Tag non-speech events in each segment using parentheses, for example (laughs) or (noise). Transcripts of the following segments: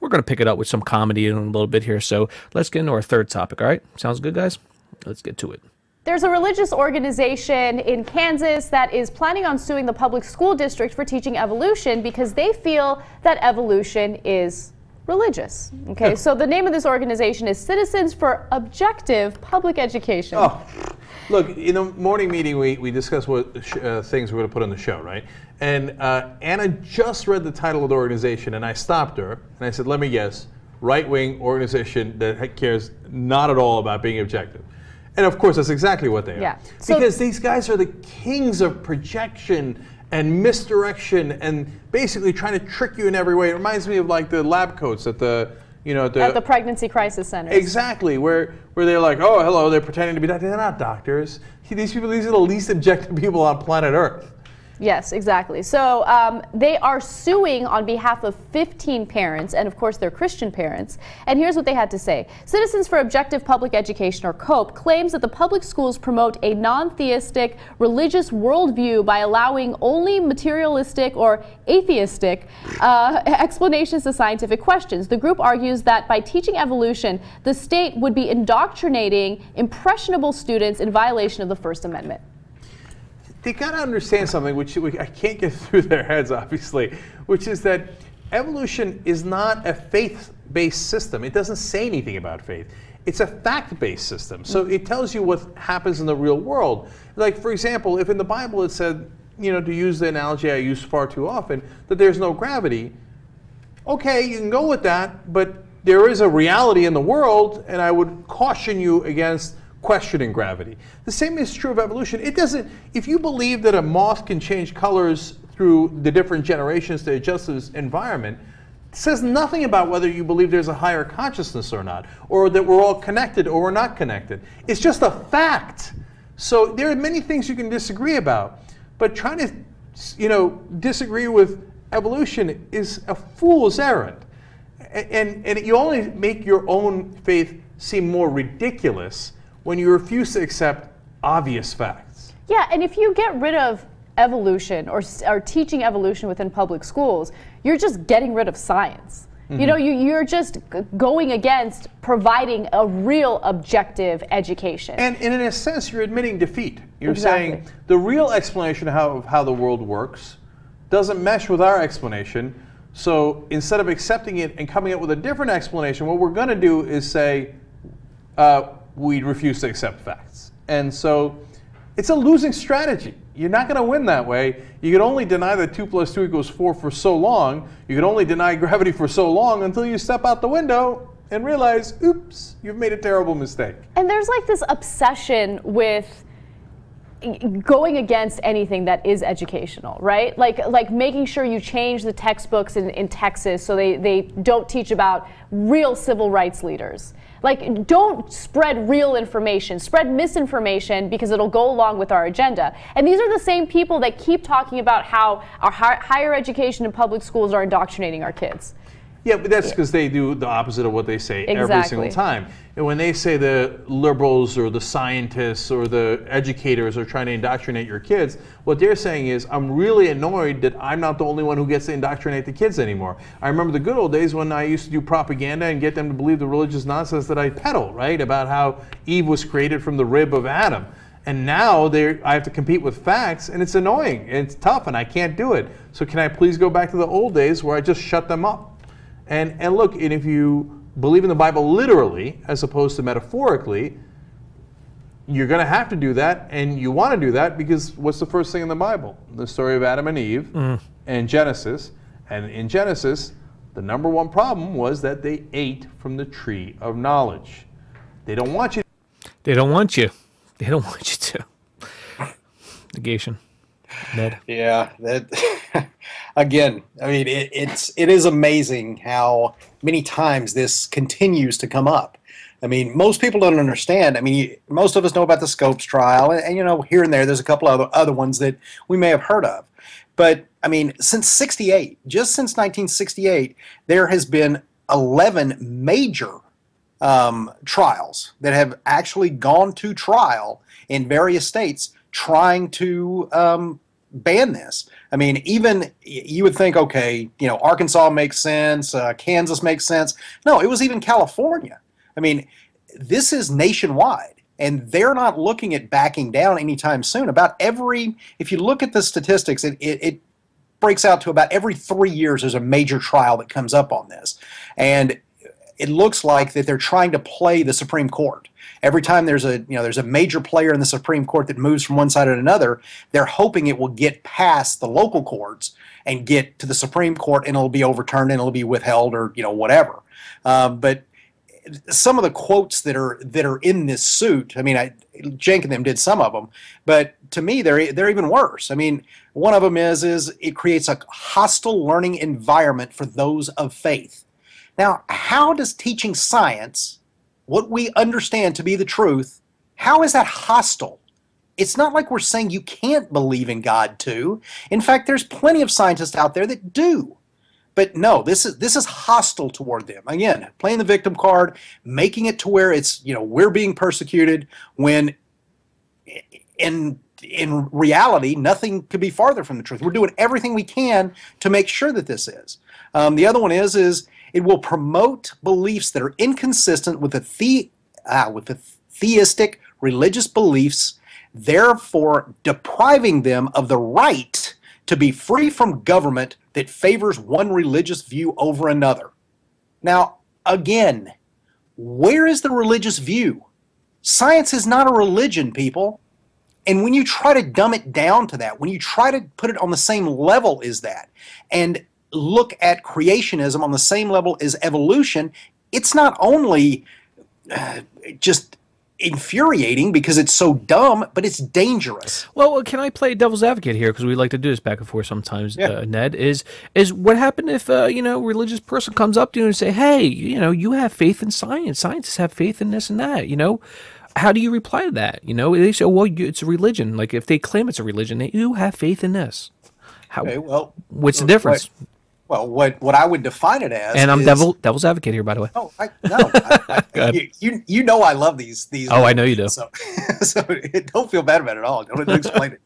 We're going to pick it up with some comedy in a little bit here. So let's get into our third topic. All right. Sounds good, guys? Let's get to it. There's a religious organization in Kansas that is planning on suing the public school district for teaching evolution because they feel that evolution is religious. Okay, so the name of this organization is Citizens for Objective Public Education. Oh, look, in the morning meeting, we, we discussed what uh, things we're going to put on the show, right? And uh, Anna just read the title of the organization, and I stopped her and I said, let me guess, right wing organization that cares not at all about being objective. And of course, that's exactly what they are. Yeah. So because these guys are the kings of projection and misdirection and basically trying to trick you in every way. It reminds me of like the lab coats at the you know at the, at the pregnancy crisis center. Exactly, where where they're like, oh hello, they're pretending to be doctors. They're not doctors. These people, these are the least objective people on planet Earth. Yes, exactly. So um, they are suing on behalf of 15 parents, and of course, they're Christian parents. And here's what they had to say Citizens for Objective Public Education, or COPE, claims that the public schools promote a non theistic religious worldview by allowing only materialistic or atheistic uh, (laughs) explanations to scientific questions. The group argues that by teaching evolution, the state would be indoctrinating impressionable students in violation of the First Amendment they got to understand something which I can't get (laughs) through their heads, obviously, which is that evolution is not a faith based system. It doesn't say anything about faith. It's a fact based system. So mm. it tells you what happens in the real world. Like, for example, if in the Bible it said, you know, to use the analogy I use far too often, that there's no gravity, okay, you can go with that, but there is a reality in the world, and I would caution you against questioning gravity. The same is true of evolution. It doesn't, if you believe that a moth can change colors through the different generations to adjust its environment, it says nothing about whether you believe there's a higher consciousness or not, or that we're all connected or we're not connected. It's just a fact. So there are many things you can disagree about, but trying to, you know, disagree with evolution is a fool's errand. And, and, and you only make your own faith seem more ridiculous when you refuse to accept obvious facts. Yeah, and if you get rid of evolution or, or teaching evolution within public schools, you're just getting rid of science. Mm-hmm. You know, you, you're just going against providing a real objective education. And, and in a sense, you're admitting defeat. You're exactly. saying the real explanation of how, of how the world works doesn't mesh with our explanation. So instead of accepting it and coming up with a different explanation, what we're going to do is say, uh, we refuse to accept facts. And so it's a losing strategy. You're not going to win that way. You could only deny that 2 plus 2 equals 4 for so long. You could only deny gravity for so long until you step out the window and realize, oops, you've made a terrible mistake. And there's like this obsession with going against anything that is educational, right? Like like making sure you change the textbooks in, in Texas so they, they don't teach about real civil rights leaders. Like, don't spread real information. Spread misinformation because it'll go along with our agenda. And these are the same people that keep talking about how our higher education and public schools are indoctrinating our kids. Yeah, but that's because they do the opposite of what they say exactly. every single time. And when they say the liberals or the scientists or the educators are trying to indoctrinate your kids, what they're saying is, I'm really annoyed that I'm not the only one who gets to indoctrinate the kids anymore. I remember the good old days when I used to do propaganda and get them to believe the religious nonsense that I peddle, right? About how Eve was created from the rib of Adam. And now I have to compete with facts, and it's annoying, and it's tough, and I can't do it. So can I please go back to the old days where I just shut them up? And, and look, and if you believe in the Bible literally as opposed to metaphorically, you're going to have to do that, and you want to do that because what's the first thing in the Bible? The story of Adam and Eve mm. and Genesis. And in Genesis, the number one problem was that they ate from the tree of knowledge. They don't want you. They don't want you. They don't (laughs) want you to. Negation. Ned. Yeah, that (laughs) again. I mean, it, it's it is amazing how many times this continues to come up. I mean, most people don't understand. I mean, most of us know about the Scopes trial, and, and you know, here and there, there's a couple other other ones that we may have heard of. But I mean, since '68, just since 1968, there has been 11 major um, trials that have actually gone to trial in various states trying to um, ban this. I mean, even you would think, okay, you know, Arkansas makes sense, uh, Kansas makes sense. No, it was even California. I mean, this is nationwide and they're not looking at backing down anytime soon. About every, if you look at the statistics, it, it, it, breaks out to about every three years there's a major trial that comes up on this. And it looks like that they're trying to play the Supreme Court. Every time there's a you know there's a major player in the Supreme Court that moves from one side to another, they're hoping it will get past the local courts and get to the Supreme Court and it'll be overturned and it'll be withheld or you know whatever. Um, but some of the quotes that are that are in this suit. I mean, I, Cenk and them did some of them, but to me, they're they're even worse. I mean, one of them is is it creates a hostile learning environment for those of faith. Now, how does teaching science, what we understand to be the truth, how is that hostile? It's not like we're saying you can't believe in God too. In fact, there's plenty of scientists out there that do. But no, this is this is hostile toward them. Again, playing the victim card, making it to where it's you know we're being persecuted when in in reality nothing could be farther from the truth. We're doing everything we can to make sure that this is. Um, the other one is is it will promote beliefs that are inconsistent with the, the ah, with the theistic religious beliefs, therefore depriving them of the right to be free from government that favors one religious view over another. Now, again, where is the religious view? Science is not a religion, people. And when you try to dumb it down to that, when you try to put it on the same level as that, and look at creationism on the same level as evolution, it's not only uh, just infuriating because it's so dumb, but it's dangerous. Well, can I play devil's advocate here because we like to do this back and forth sometimes? Yeah. Uh, Ned is is what happened if uh, you know religious person comes up to you and say, "Hey, you know, you have faith in science. Scientists have faith in this and that." You know, how do you reply to that? You know, they say, "Well, it's a religion." Like if they claim it's a religion, they you have faith in this. How? Okay, well, what's the difference? Well, what, what I would define it as, and I'm is, devil devil's advocate here, by the way. Oh, I, no, I, I, (laughs) you, you, you know I love these these. Oh, I know you do. So, (laughs) so don't feel bad about it at all. Don't explain it.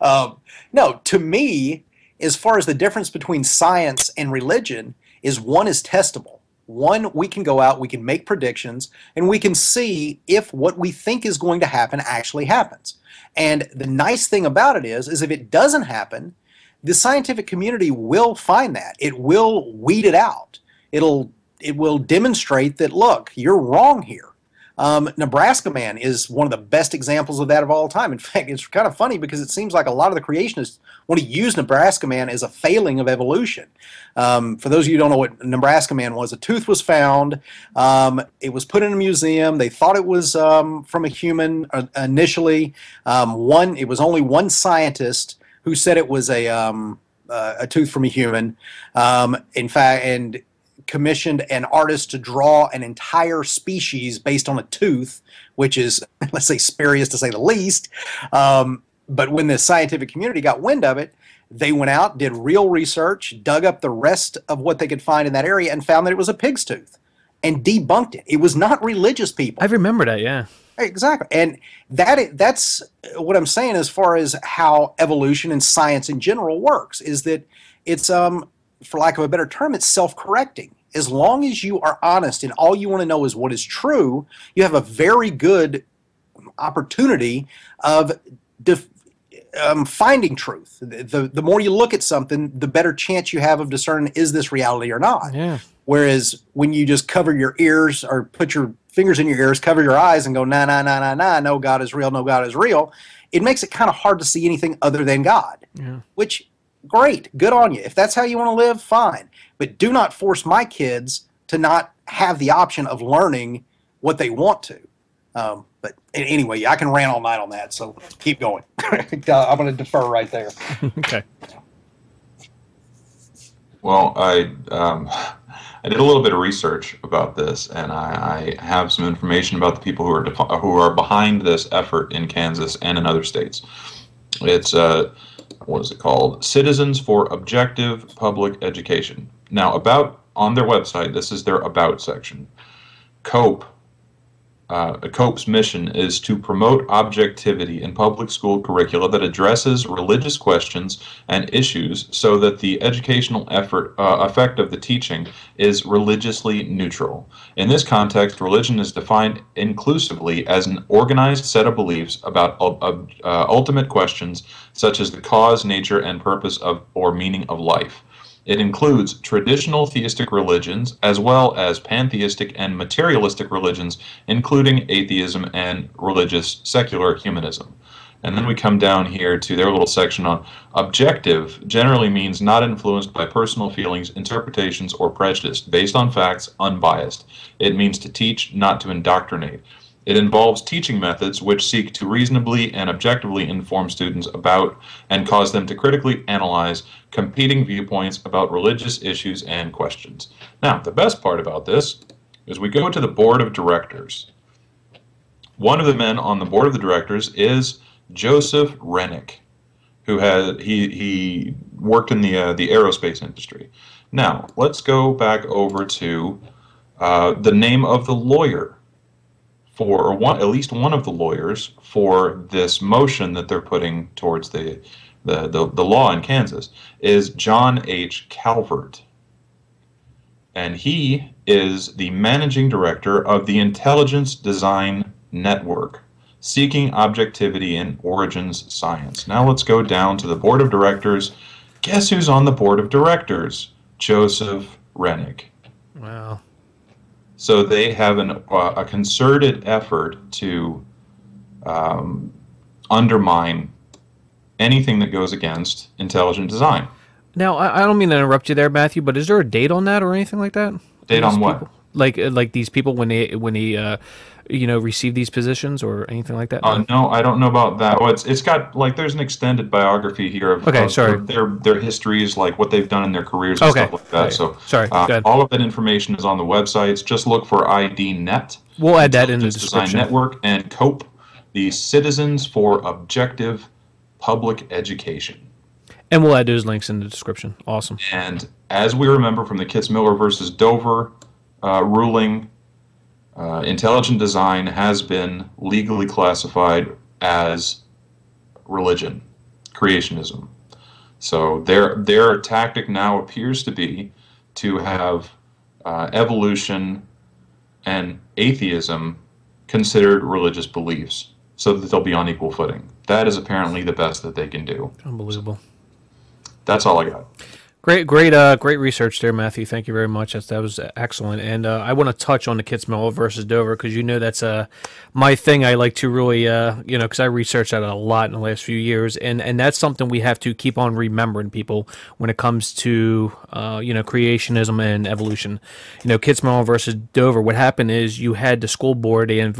Um, no, to me, as far as the difference between science and religion, is one is testable. One, we can go out, we can make predictions, and we can see if what we think is going to happen actually happens. And the nice thing about it is, is if it doesn't happen, the scientific community will find that. It will weed it out. It'll it will demonstrate that look, you're wrong here. Um, Nebraska Man is one of the best examples of that of all time. In (laughs) fact, it's kind of funny because it seems like a lot of the creationists want to use Nebraska Man as a failing of evolution. Um, for those of you who don't know what Nebraska Man was, a tooth was found. Um, it was put in a museum. They thought it was um, from a human uh, initially. Um, one, it was only one scientist who said it was a um, uh, a tooth from a human. Um, in fact, and commissioned an artist to draw an entire species based on a tooth, which is (laughs) let's say spurious to say the least. Um, but when the scientific community got wind of it, they went out, did real research, dug up the rest of what they could find in that area, and found that it was a pig's tooth, and debunked it. It was not religious people. I remember that, yeah. Exactly. And that that's what I'm saying as far as how evolution and science in general works is that it's um for lack of a better term it's self-correcting. As long as you are honest and all you want to know is what is true, you have a very good opportunity of def- um, finding truth. The, the, the more you look at something, the better chance you have of discerning is this reality or not. Yeah. Whereas when you just cover your ears or put your fingers in your ears, cover your eyes, and go, nah, nah, nah, nah, nah, no God is real, no God is real, it makes it kind of hard to see anything other than God. Yeah. Which, great, good on you. If that's how you want to live, fine. But do not force my kids to not have the option of learning what they want to. Um, but anyway, I can rant all night on that, so keep going. (laughs) I'm going to defer right there. (laughs) okay. Well, I um, I did a little bit of research about this, and I, I have some information about the people who are defi- who are behind this effort in Kansas and in other states. It's uh, what is it called? Citizens for Objective Public Education. Now, about on their website, this is their about section. COPE uh, COPE's mission is to promote objectivity in public school curricula that addresses religious questions and issues so that the educational effort uh, effect of the teaching is religiously neutral. In this context, religion is defined inclusively as an organized set of beliefs about uh, uh ultimate questions such as the cause, nature, and purpose of or meaning of life. It includes traditional theistic religions as well as pantheistic and materialistic religions, including atheism and religious secular humanism. And then we come down here to their little section on objective generally means not influenced by personal feelings, interpretations, or prejudice, based on facts, unbiased. It means to teach, not to indoctrinate. It involves teaching methods which seek to reasonably and objectively inform students about and cause them to critically analyze competing viewpoints about religious issues and questions. Now, the best part about this is we go to the board of directors. One of the men on the board of the directors is Joseph Renick, who had he he worked in the uh, the aerospace industry. Now, let's go back over to uh, the name of the lawyer for or one, at least one of the lawyers for this motion that they're putting towards the, the, the, the law in Kansas is John H. Calvert. And he is the managing director of the Intelligence Design Network, seeking objectivity in origins science. Now let's go down to the board of directors. Guess who's on the board of directors? Joseph Renick. Wow. So they have an, uh, a concerted effort to um, undermine anything that goes against intelligent design. Now, I, I, don't mean to interrupt you there, Matthew, but is there a date on that or anything like that? Date on what? People? Like, uh, like these people when they when they uh, you know receive these positions or anything like that? Uh, no, I don't know about that. Well, it's it's got like there's an extended biography here of, okay, of sorry. their their histories, like what they've done in their careers and okay. stuff like that. Okay. So sorry, uh, all of that information is on the websites. Just look for ID Net. We'll add that in the description. Design Network and COPE, the Citizens for Objective Public Education. And we'll add those links in the description. Awesome. And as we remember from the Kitzmiller versus Dover uh, ruling uh, intelligent design has been legally classified as religion, creationism. So their their tactic now appears to be to have uh, evolution and atheism considered religious beliefs, so that they'll be on equal footing. That is apparently the best that they can do. Unbelievable. That's all I got. Great, great, uh, great research there, Matthew. Thank you very much. That was excellent. And uh, I want to touch on the Kitzmiller versus Dover because you know that's uh, my thing. I like to really, uh, you know, because I researched that a lot in the last few years, and and that's something we have to keep on remembering, people, when it comes to uh, you know creationism and evolution. You know, Kitzmiller versus Dover. What happened is you had the school board, and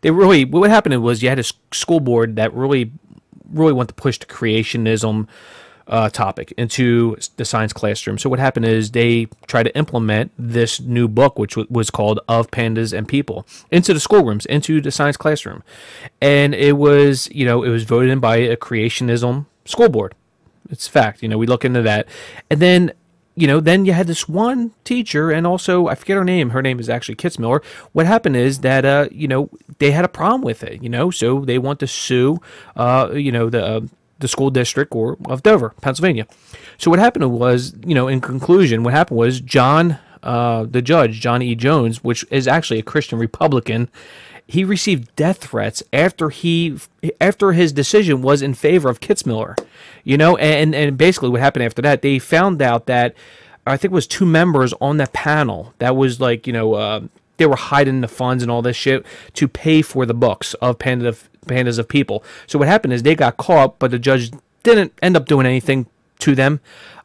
they really what happened was you had a school board that really, really wanted to push the creationism uh, topic into the science classroom. So what happened is they tried to implement this new book, which was called "Of Pandas and People," into the schoolrooms, into the science classroom, and it was you know it was voted in by a creationism school board. It's fact. You know we look into that, and then you know, then you had this one teacher, and also I forget her name. Her name is actually Kitzmiller. What happened is that uh, you know they had a problem with it. You know, so they want to sue, uh, you know, the uh, the school district or of Dover, Pennsylvania. So what happened was, you know, in conclusion, what happened was John, uh, the judge, John E. Jones, which is actually a Christian Republican, he received death threats after he after his decision was in favor of Kitzmiller. You know, and and basically what happened after that, they found out that I think it was two members on that panel that was like, you know, uh, they were hiding the funds and all this shit to pay for the books of Panda of, Pandas of People. So what happened is they got caught, but the judge didn't end up doing anything to them.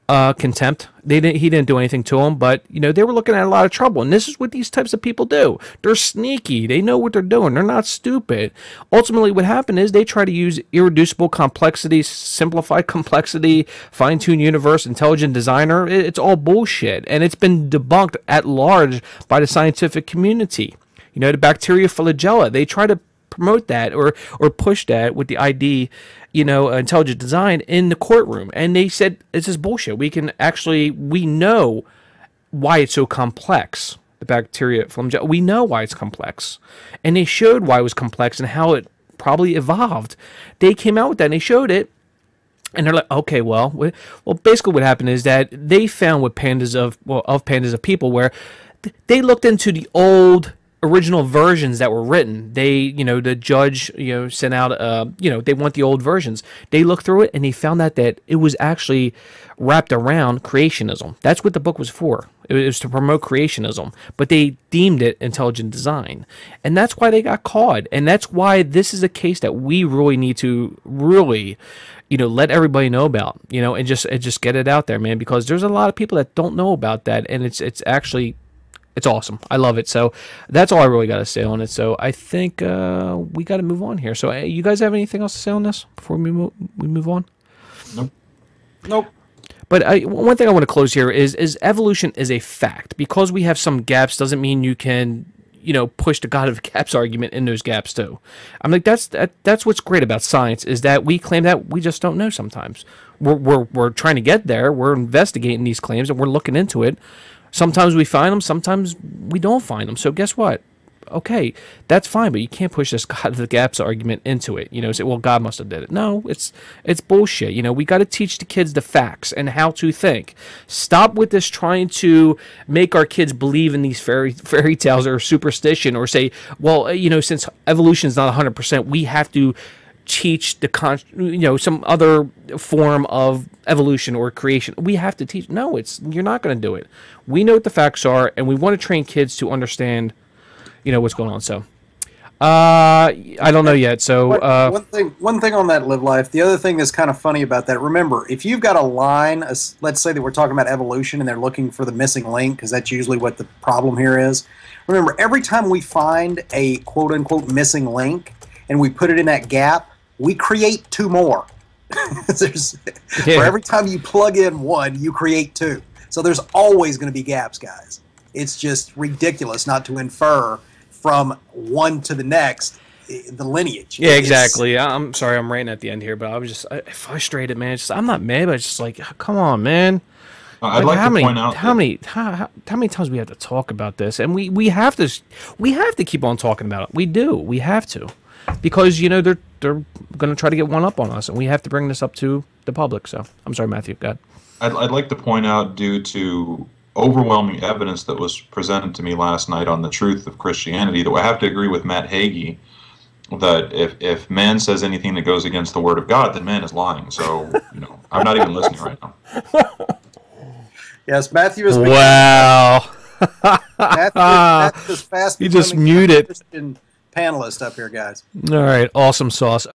Uh, contempt. They didn't. He didn't do anything to them, but you know they were looking at a lot of trouble. And this is what these types of people do. They're sneaky. They know what they're doing. They're not stupid. Ultimately, what happened is they try to use irreducible complexity, simplified (laughs) complexity, fine-tune universe, intelligent designer. It's all bullshit, and it's been debunked at large by the scientific community. You know, the bacteria flagella. They try to promote that or or push that with the ID, you know, uh, intelligent design in the courtroom. And they said this is bullshit. We can actually we know why it's so complex. the bacteria Flagella. We know why it's complex, and they showed why it was complex and how it probably evolved. They came out with that and they showed it, and they're like, okay, well, well, basically what happened is that they found with pandas of well of pandas of people where they looked into the old original versions that were written. They, you know, the judge, you know, sent out, uh, you know, they want the old versions. They looked through it and they found out that it was actually wrapped around creationism. That's what the book was for. It was to promote creationism, but they deemed it intelligent design. And that's why they got caught. And that's why this is a case that we really need to really you know let everybody know about you know and just and just get it out there man because there's a lot of people that don't know about that and it's it's actually it's awesome. I love it. So that's all I really got to say on it. So I think uh, we got to move on here. So uh, you guys have anything else to say on this before we move, we move on? Nope. Nope. But I, one thing I want to close here is is evolution is a fact. Because we have some gaps doesn't mean you can you know push the god of gaps argument in those gaps too. I'm like that's that, that's what's great about science is that we claim that we just don't know sometimes. We're, we're, we're trying to get there. We're investigating these claims and we're looking into it. Sometimes we find them, sometimes we don't find them. So guess what? Okay, that's fine, but you can't push this (laughs) God of the gaps argument into it. You know, say, well, God must have did it. No, it's it's bullshit. You know, we got to teach the kids the facts and how to think. Stop with this trying to make our kids believe in these fairy (laughs) fairy tales or superstition, or say, well, you know, since evolution is not 100, percent we have to teach the con you know some other form of evolution or creation. We have to teach no it's you're not going to do it. We know what the facts are and we want to train kids to understand you know what's going on so. Uh i don't know yet so uh, one thing one thing on that live life the other thing that's kind of funny about that remember if you've got a line let's say that we're talking about evolution and they're looking for the missing link because that's usually what the problem here is. Remember every time we find a quote unquote missing link and we put it in that gap we create two more. (laughs) there's, yeah. For every time you plug in one, you create two. So there's always going to be gaps, guys. It's just ridiculous not to infer from one to the next eh, the lineage. Yeah, exactly. It's, I'm sorry, I'm ranting at the end here, but I was just I, frustrated, man. Just, I'm not mad, but it's just like, come on, man. I'd like, like how to many, point out how many how, how, how, many times we have to talk about this, and we we have to we have to keep on talking about it. We do. We have to because you know they're they're going to try to get one up on us, and we have to bring this up to the public. So I'm sorry, Matthew. Go ahead. I'd, I'd like to point out, due to overwhelming evidence that was presented to me last night on the truth of Christianity, that I have to agree with Matt Hagee that if, if man says anything that goes against the word of God, then man is lying. So, you know, I'm not even listening right now. (laughs) Yes, Matthew is. Wow. (laughs) Matthew, Matthew is fast. You just muted. Christian panelist up here, guys. All right, awesome sauce.